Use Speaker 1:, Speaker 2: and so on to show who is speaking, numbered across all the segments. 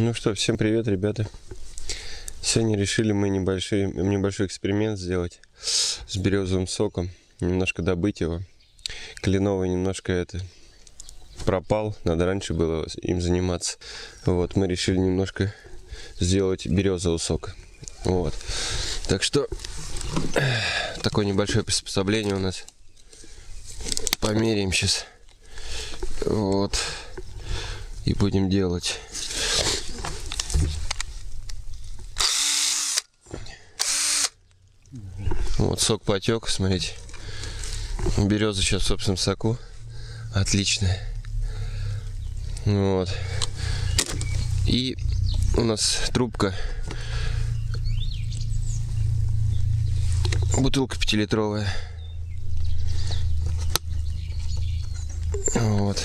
Speaker 1: Ну что, всем привет, ребята. Сегодня решили мы небольшой, небольшой эксперимент сделать с березовым соком. Немножко добыть его. Кленовый немножко это пропал. Надо раньше было им заниматься. Вот, мы решили немножко сделать березовый сок. Вот. Так что такое небольшое приспособление у нас. Померяем сейчас. Вот. И будем делать. Вот сок потек, смотрите. Береза сейчас в собственном соку. Отличная. Вот. И у нас трубка. Бутылка пятилитровая. Вот.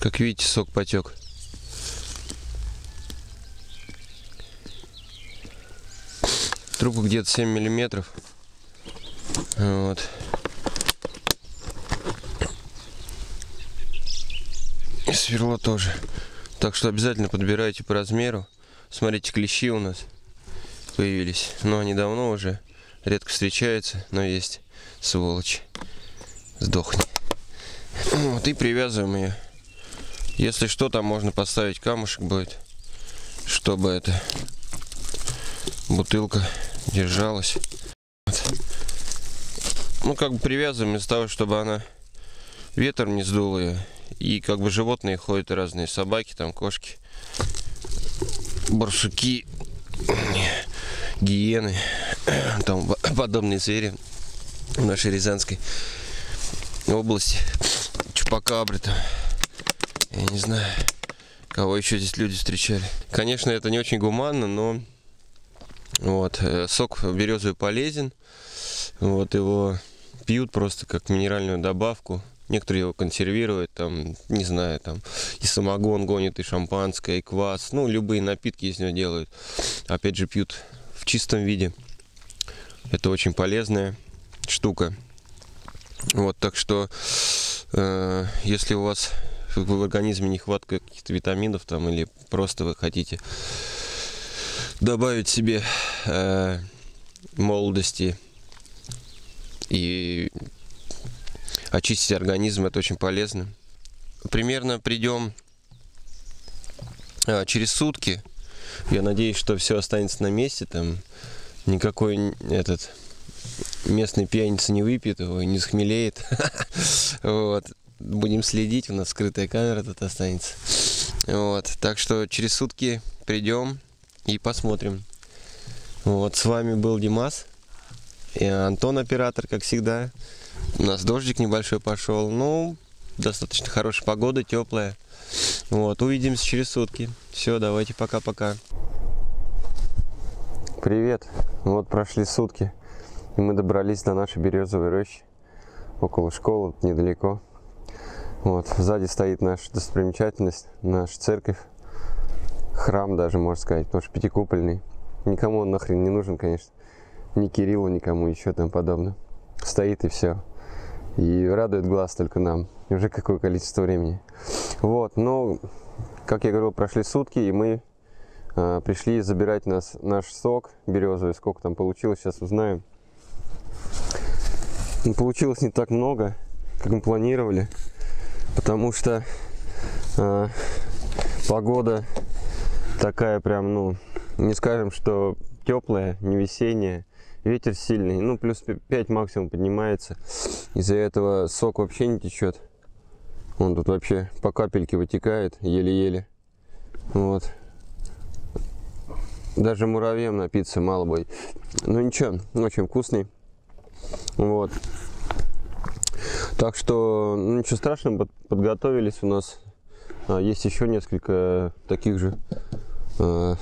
Speaker 1: Как видите, сок потек. Трубка где-то 7 миллиметров. Вот. И сверло тоже. Так что обязательно подбирайте по размеру. Смотрите, клещи у нас появились. Но они давно уже редко встречаются, но есть сволочь. Сдохни. Вот и привязываем ее. Если что, там можно поставить камушек будет, чтобы эта бутылка держалась. Вот. Ну, как бы привязываем из того, чтобы она ветер не сдул ее. И как бы животные ходят разные, собаки, там кошки, барсуки, гиены, там подобные звери в нашей Рязанской области, чупакабры там я не знаю, кого еще здесь люди встречали. Конечно, это не очень гуманно, но вот, э, сок березовый полезен. Вот его пьют просто как минеральную добавку. Некоторые его консервируют, там, не знаю, там, и самогон гонят, и шампанское, и квас. Ну, любые напитки из него делают. Опять же, пьют в чистом виде. Это очень полезная штука. Вот, так что, э, если у вас в организме нехватка каких-то витаминов там или просто вы хотите добавить себе э, молодости и очистить организм, это очень полезно. Примерно придем э, через сутки. Я надеюсь, что все останется на месте, там никакой этот местный пьяница не выпьет его, не схмелеет. Вот будем следить, у нас скрытая камера тут останется. Вот, так что через сутки придем и посмотрим. Вот, с вами был Димас и Антон оператор, как всегда. У нас дождик небольшой пошел, ну, достаточно хорошая погода, теплая. Вот, увидимся через сутки. Все, давайте пока-пока. Привет, вот прошли сутки, и мы добрались до нашей березовой рощи. Около школы, недалеко. Вот, сзади стоит наша достопримечательность, наша церковь, храм даже, можно сказать, потому что пятикупольный. Никому он нахрен не нужен, конечно. Ни Кириллу, никому еще там подобное. Стоит и все. И радует глаз только нам. Уже какое количество времени. Вот, но, как я говорил, прошли сутки, и мы э, пришли забирать нас, наш сок березовый. Сколько там получилось, сейчас узнаем. Получилось не так много, как мы планировали потому что э, погода такая прям, ну, не скажем, что теплая, не весенняя, ветер сильный, ну, плюс 5 максимум поднимается, из-за этого сок вообще не течет, он тут вообще по капельке вытекает, еле-еле, вот, даже муравьем напиться мало будет, ну ничего, очень вкусный, вот, так что ну, ничего страшного, подготовились у нас. А, есть еще несколько таких же а,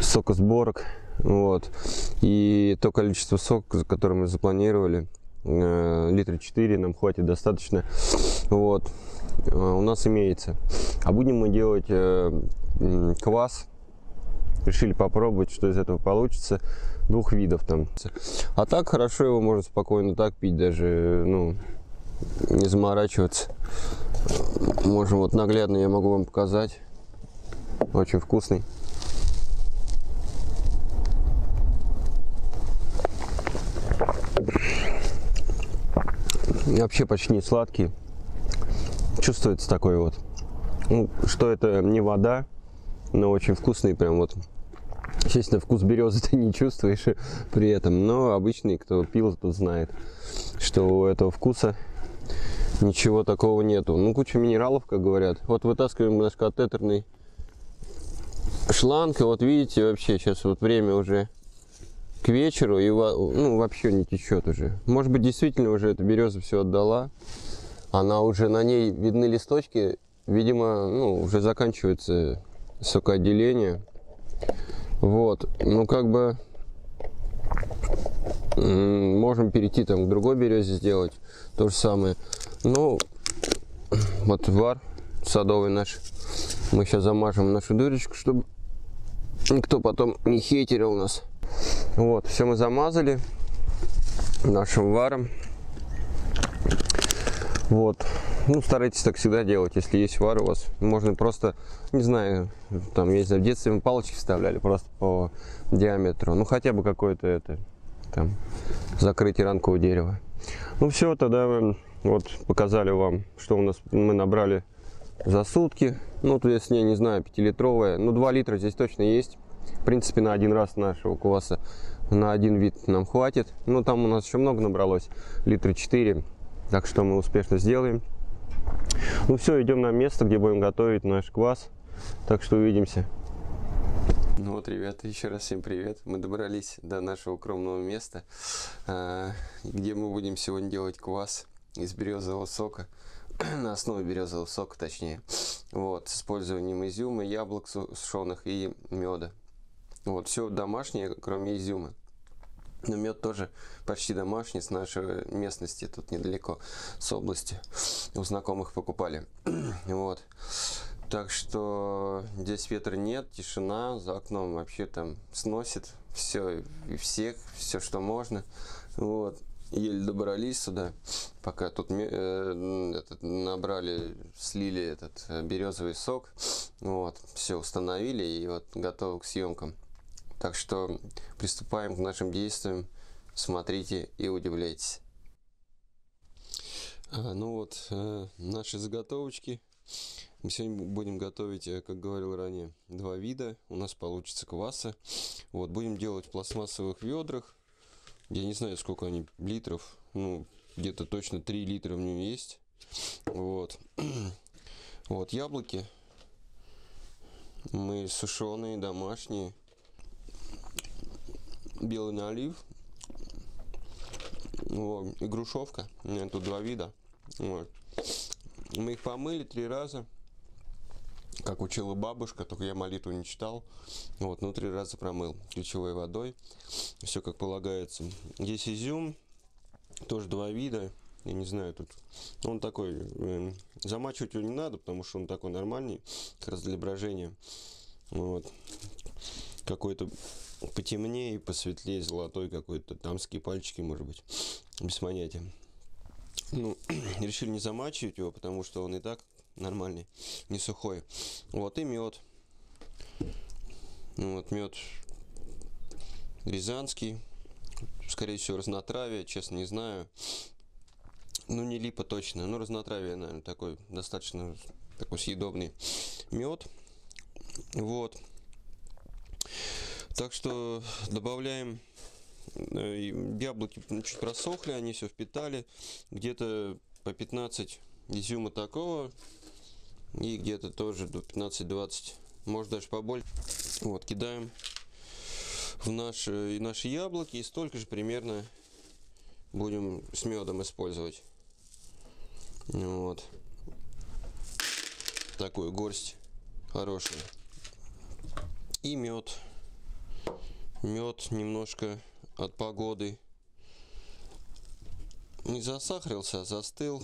Speaker 1: сокосборок. Вот. И то количество сока, которое мы запланировали, а, литра 4 нам хватит достаточно. Вот. А, у нас имеется. А будем мы делать а, квас
Speaker 2: решили попробовать, что из этого получится. Двух видов там. А так хорошо его можно спокойно так пить, даже, ну, не заморачиваться. Можем вот наглядно я могу вам показать. Очень вкусный. И вообще почти не сладкий. Чувствуется такой вот, ну, что это не вода, но очень вкусный, прям вот. Естественно, вкус березы ты не чувствуешь при этом, но обычный, кто пил, тот знает, что у этого вкуса ничего такого нету. Ну, куча минералов, как говорят. Вот вытаскиваем наш катетерный шланг, и вот видите, вообще сейчас вот время уже к вечеру, и ну, вообще не течет уже. Может быть, действительно уже эта береза все отдала. Она уже, на ней видны листочки, видимо, ну, уже заканчивается сокоотделение. Вот, ну как бы можем перейти там к другой березе сделать то же самое. Ну, вот вар садовый наш. Мы сейчас замажем нашу дырочку, чтобы никто потом не хейтерил нас. Вот, все мы замазали нашим варом. Вот. Ну, старайтесь так всегда делать, если есть вар у вас. Можно просто, не знаю, там, я не знаю, в детстве мы палочки вставляли просто по диаметру. Ну, хотя бы какое-то это, там, закрытие ранкового дерева. Ну, все, тогда вот показали вам, что у нас мы набрали за сутки. Ну, тут, если не знаю, 5-литровая. Ну, 2 литра здесь точно есть. В принципе, на один раз нашего кваса на один вид нам хватит. Ну, там у нас еще много набралось, литра 4. Так что мы успешно сделаем. Ну все, идем на место, где будем готовить наш квас. Так что увидимся.
Speaker 1: Ну вот, ребята, еще раз всем привет. Мы добрались до нашего укромного места, а, где мы будем сегодня делать квас из березового сока, на основе березового сока точнее, вот, с использованием изюма, яблок сушеных и меда. Вот, все домашнее, кроме изюма. Но мед тоже почти домашний, с нашей местности, тут недалеко, с области. У знакомых покупали. вот. Так что здесь ветра нет, тишина, за окном вообще там сносит все и всех, все, что можно. Вот. Еле добрались сюда, пока тут э, этот, набрали, слили этот э, березовый сок. Вот, все установили и вот готовы к съемкам. Так что приступаем к нашим действиям. Смотрите и удивляйтесь. А, ну вот, э, наши заготовочки. Мы сегодня будем готовить, э, как говорил ранее, два вида. У нас получится кваса. Вот, будем делать в пластмассовых ведрах. Я не знаю, сколько они литров. Ну, где-то точно 3 литра в нем есть. Вот. Вот, яблоки. Мы сушеные, домашние белый налив, вот, и грушевка. Тут два вида. Вот. Мы их помыли три раза, как учила бабушка, только я молитву не читал. Вот, ну три раза промыл ключевой водой. Все как полагается. Здесь изюм, тоже два вида. Я не знаю, тут он такой, э, замачивать его не надо, потому что он такой нормальный, как раз для брожения. Вот. Какой-то потемнее, посветлее, золотой какой-то, дамские пальчики, может быть, без понятия. Ну, решили не замачивать его, потому что он и так нормальный, не сухой. Вот и мед. Ну, вот мед рязанский, скорее всего разнотравие, честно не знаю. Ну, не липа точно, но разнотравие, наверное, такой достаточно такой съедобный мед. Вот. Так что добавляем э, яблоки чуть просохли, они все впитали. Где-то по 15 изюма такого. И где-то тоже до 15-20, может даже побольше. Вот, кидаем в наши, наши яблоки и столько же примерно будем с медом использовать. Вот. Такую горсть хорошую. И мед мед немножко от погоды не засахарился, а застыл.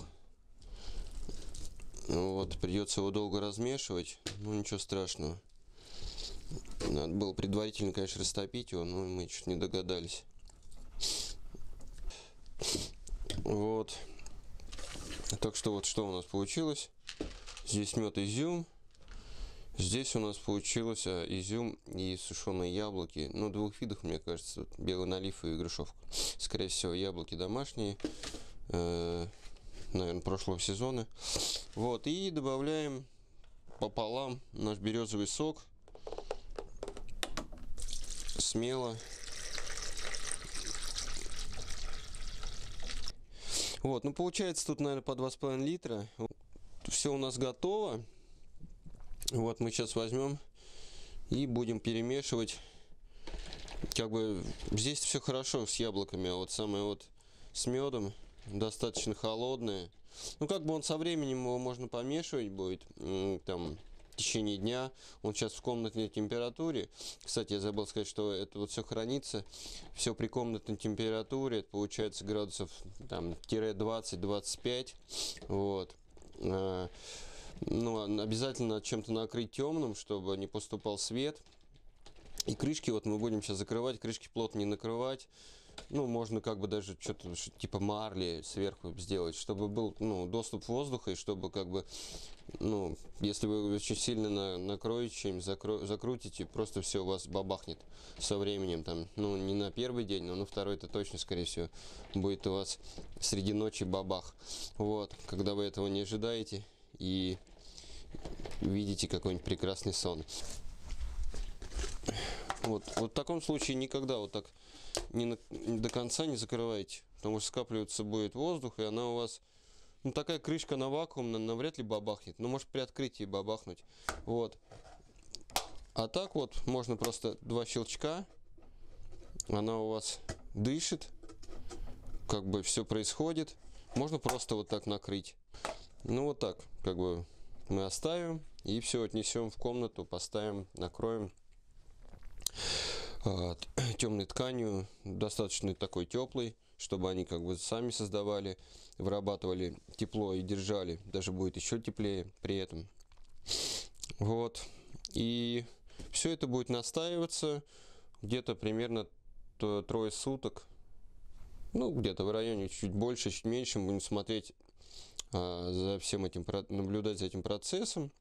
Speaker 1: Вот, придется его долго размешивать, ну ничего страшного. Надо было предварительно, конечно, растопить его, но мы чуть не догадались. Вот. Так что вот что у нас получилось. Здесь мед изюм. Здесь у нас получилось а, изюм и сушеные яблоки. Ну, двух видов, мне кажется. Белый налив и грушевка. Скорее всего, яблоки домашние. Э, наверное, прошлого сезона. Вот. И добавляем пополам наш березовый сок. Смело. Вот, ну получается тут, наверное, по 2,5 литра. Все у нас готово. Вот мы сейчас возьмем и будем перемешивать. Как бы здесь все хорошо с яблоками, а вот самое вот с медом достаточно холодное. Ну как бы он со временем его можно помешивать будет, там в течение дня. Он сейчас в комнатной температуре. Кстати, я забыл сказать, что это вот все хранится. Все при комнатной температуре. Это получается градусов там 20-25. Вот. А, ну, обязательно чем-то накрыть темным, чтобы не поступал свет. И крышки вот мы будем сейчас закрывать. Крышки плотно не накрывать. Ну, можно как бы даже что-то типа марли сверху сделать, чтобы был ну, доступ воздуха и чтобы как бы, ну, если вы очень сильно на, накроете чем закро, закрутите, просто все у вас бабахнет со временем. Там, ну, не на первый день, но на второй это точно, скорее всего, будет у вас среди ночи бабах. Вот, когда вы этого не ожидаете и видите какой-нибудь прекрасный сон. Вот, вот в таком случае никогда вот так не, на, не до конца не закрывайте, потому что скапливаться будет воздух, и она у вас, ну такая крышка на вакуум, навряд ли бабахнет, но может при открытии бабахнуть, вот. А так вот, можно просто два щелчка, она у вас дышит, как бы все происходит, можно просто вот так накрыть. Ну вот так, как бы мы оставим и все отнесем в комнату, поставим, накроем темной тканью, достаточно такой теплый, чтобы они как бы сами создавали, вырабатывали тепло и держали, даже будет еще теплее при этом. Вот. И все это будет настаиваться где-то примерно трое суток. Ну, где-то в районе чуть больше, чуть меньше. Будем смотреть а, за всем этим, наблюдать за этим процессом.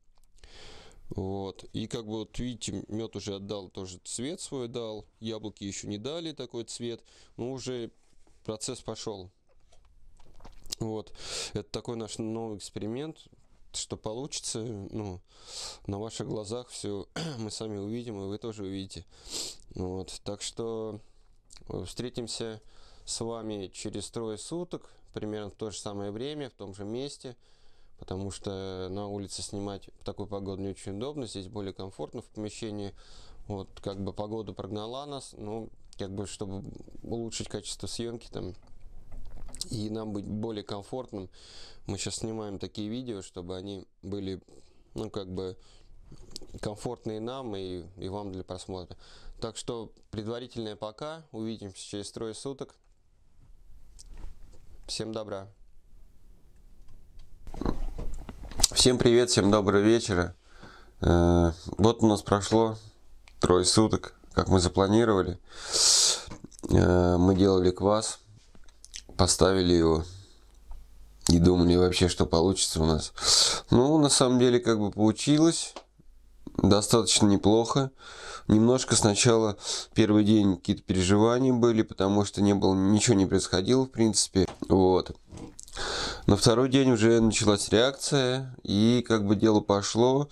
Speaker 1: Вот. И как бы вот видите, мед уже отдал тоже цвет свой дал, яблоки еще не дали такой цвет, но уже процесс пошел. Вот. Это такой наш новый эксперимент, что получится, ну, на ваших глазах все мы сами увидим, и вы тоже увидите. Вот. Так что э, встретимся с вами через трое суток, примерно в то же самое время, в том же месте потому что на улице снимать в такую погоду не очень удобно, здесь более комфортно в помещении. Вот, как бы погода прогнала нас, ну, как бы, чтобы улучшить качество съемки там и нам быть более комфортным, мы сейчас снимаем такие видео, чтобы они были, ну, как бы, комфортные нам и, и вам для просмотра. Так что предварительное пока. Увидимся через трое суток. Всем добра. Всем привет, всем доброго вечера. Э, вот у нас прошло трое суток, как мы запланировали. Э, мы делали квас, поставили его и думали вообще, что получится у нас. Ну, на самом деле, как бы получилось достаточно неплохо. Немножко сначала первый день какие-то переживания были, потому что не было, ничего не происходило, в принципе. Вот. На второй день уже началась реакция, и как бы дело пошло.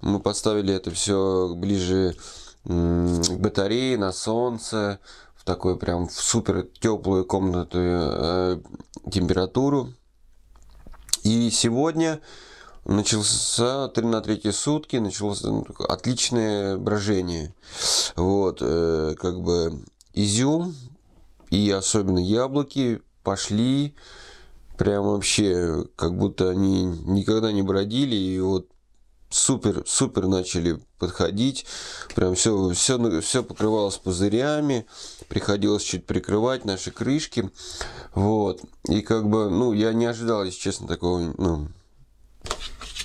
Speaker 1: Мы поставили это все ближе к батарее, на солнце, в такую прям супер теплую комнату э, температуру. И сегодня начался 3 на третьи сутки, началось ну, отличное брожение. Вот, э, как бы изюм и особенно яблоки пошли прям вообще, как будто они никогда не бродили, и вот супер, супер начали подходить, прям все, все, все покрывалось пузырями, приходилось чуть прикрывать наши крышки, вот, и как бы, ну, я не ожидал, если честно, такого, ну,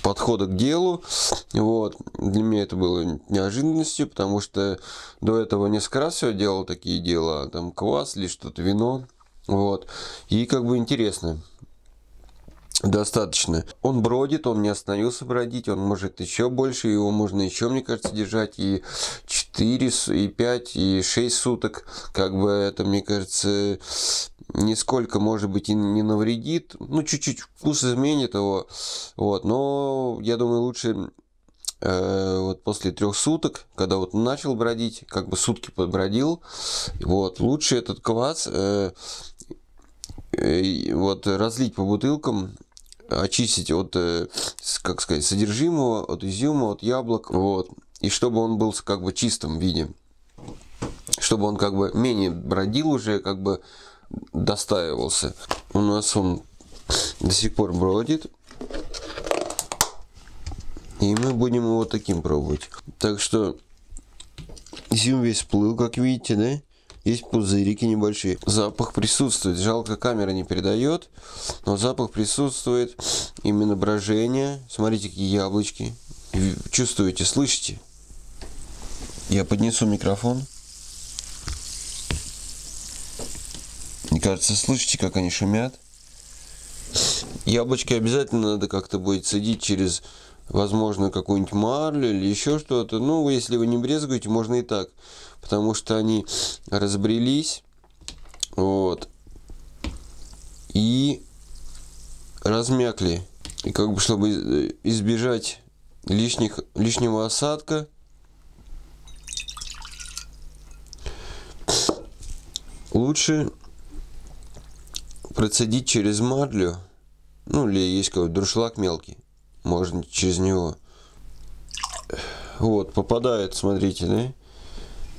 Speaker 1: подхода к делу. Вот. Для меня это было неожиданностью, потому что до этого несколько раз все делал такие дела, там квас или что-то, вино. Вот. И как бы интересно достаточно. Он бродит, он не остановился бродить, он может еще больше, его можно еще, мне кажется, держать и 4, и 5, и 6 суток. Как бы это, мне кажется, нисколько, может быть, и не навредит. Ну, чуть-чуть вкус изменит его. Вот, но я думаю, лучше э, вот после трех суток, когда вот начал бродить, как бы сутки подбродил, вот, лучше этот квас э, э, вот разлить по бутылкам, очистить от, э, как сказать, содержимого, от изюма, от яблок, вот, и чтобы он был как бы чистом виде, чтобы он как бы менее бродил уже, как бы достаивался. У нас он до сих пор бродит. И мы будем его таким пробовать. Так что изюм весь плыл, как видите, да? Есть пузырики небольшие. Запах присутствует. Жалко, камера не передает. Но запах присутствует. Именно брожение. Смотрите, какие яблочки. Чувствуете, слышите? Я поднесу микрофон. Мне кажется, слышите, как они шумят? Яблочки обязательно надо как-то будет садить через, возможно, какую-нибудь марлю или еще что-то. Ну, если вы не брезгуете, можно и так. Потому что они разбрелись. Вот. И размякли. И как бы, чтобы избежать лишних, лишнего осадка, лучше процедить через марлю, ну или есть какой-то друшлаг мелкий, можно через него. Вот, попадает, смотрите, да?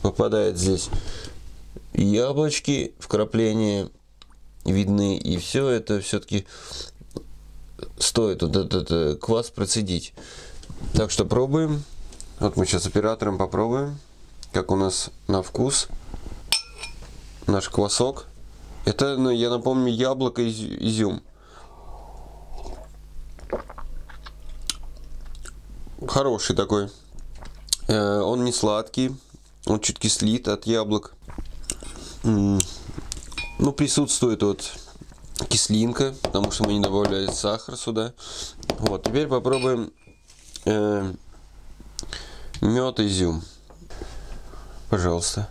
Speaker 1: Попадает здесь яблочки, вкрапления видны, и все это все-таки стоит вот этот, этот квас процедить. Так что пробуем. Вот мы сейчас оператором попробуем, как у нас на вкус наш квасок. Это, ну, я напомню, яблоко и изюм. Хороший такой. Э, он не сладкий. Он чуть кислит от яблок. Ну, присутствует вот кислинка, потому что мы не добавляли сахар сюда. Вот, теперь попробуем э, мед изюм. Пожалуйста.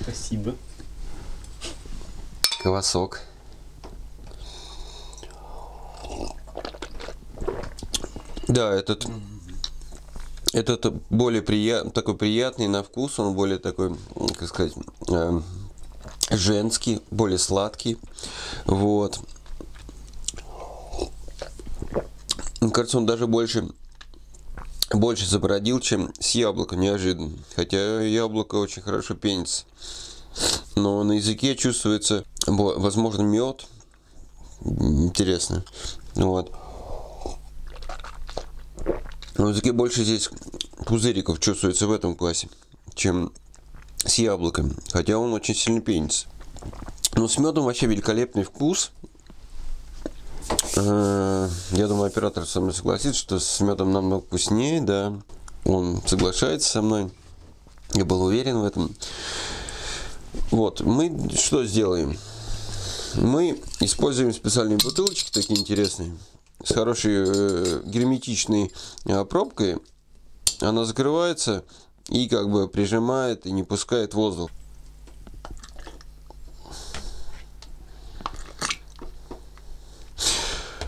Speaker 2: Спасибо
Speaker 1: квасок. Да, этот, этот более прият, такой приятный на вкус, он более такой, как сказать, э, женский, более сладкий. Вот. Кажется, он даже больше, больше забродил, чем с яблока, неожиданно. Хотя яблоко очень хорошо пенится. Но на языке чувствуется возможно, мед. Интересно. Вот. Но языке больше здесь пузыриков чувствуется в этом классе, чем с яблоком. Хотя он очень сильно пенится. Но с медом вообще великолепный вкус. Э, я думаю, оператор со мной согласится, что с медом намного вкуснее, да. Он соглашается со мной. Я был уверен в этом. Вот, мы что сделаем? мы используем специальные бутылочки, такие интересные, с хорошей э, герметичной э, пробкой. Она закрывается и как бы прижимает и не пускает воздух.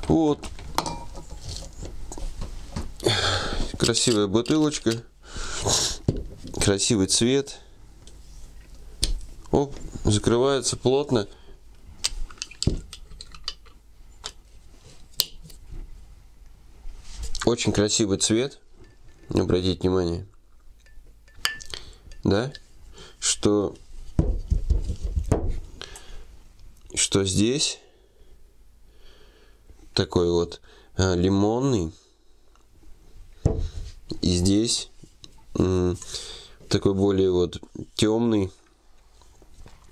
Speaker 1: Вот. Красивая бутылочка. Красивый цвет. Оп, закрывается плотно. Очень красивый цвет. Обратите внимание. Да? Что что здесь такой вот а, лимонный и здесь такой более вот темный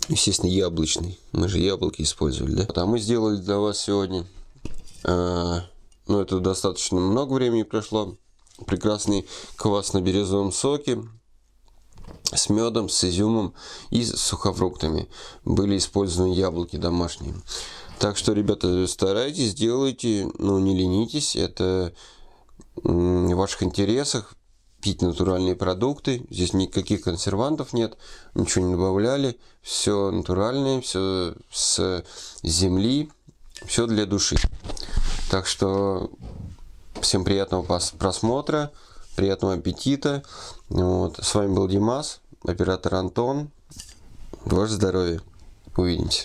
Speaker 1: естественно яблочный мы же яблоки использовали да а мы сделали для вас сегодня а, но это достаточно много времени прошло. Прекрасный квас на березовом соке с медом, с изюмом и с сухофруктами. Были использованы яблоки домашние. Так что, ребята, старайтесь, делайте, ну не ленитесь, это в ваших интересах пить натуральные продукты. Здесь никаких консервантов нет, ничего не добавляли. Все натуральное, все с земли, все для души. Так что всем приятного просмотра, приятного аппетита. Вот. С вами был Димас, оператор Антон. Ваше здоровье. Увидимся.